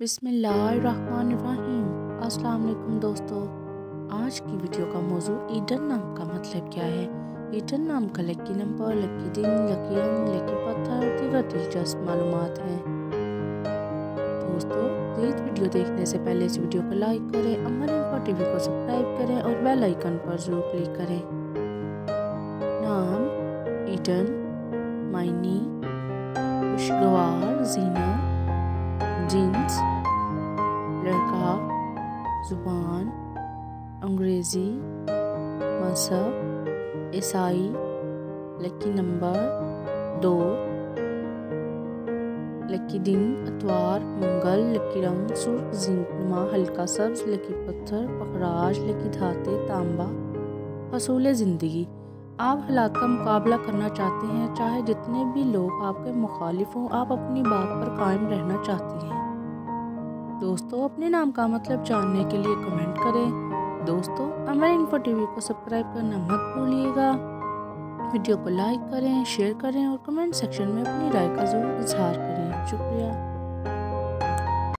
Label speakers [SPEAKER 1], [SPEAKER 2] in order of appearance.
[SPEAKER 1] बिस्मिल्लाहिर्रहमानिर्रहीम। अस्सलाम दोस्तों। आज की वीडियो का मौजू ईडन नाम का मतलब क्या है? ईडन नाम का लकी नंबर, लकी दिन, लकी रंग, लकी पत्थर, दीगर दिलचस्प मालूम हैं। दोस्तों मजीद वीडियो देखने से पहले इस वीडियो को लाइक करें अमर इन्फो टीवी को सब्सक्राइब करें और बेल आइकन पर ज़रूर क्लिक करें। नाम ईडन, मायनी, खुशगवार, जीना। जीन्स लड़का, ज़ुबान, अंग्रेज़ी मज़हब ईसाई, लकी नंबर, दो, लकी दिन, अतवार, मंगल, लकी रंग सुर्ख जिंकनुमा हल्का सब्ज, लकी पत्थर, पखराज, लकी धाते, तांबा हसूल ज़िंदगी। आप हालात का मुकाबला करना चाहते हैं, चाहे जितने भी लोग आपके मुखालिफ हों, आप अपनी बात पर कायम रहना चाहते हैं। दोस्तों, अपने नाम का मतलब जानने के लिए कमेंट करें। दोस्तों, अमर इन्फो टीवी को सब्सक्राइब करना मत भूलिएगा। वीडियो को लाइक करें शेयर करें और कमेंट सेक्शन में अपनी राय का ज़रूर इजहार करें। शुक्रिया।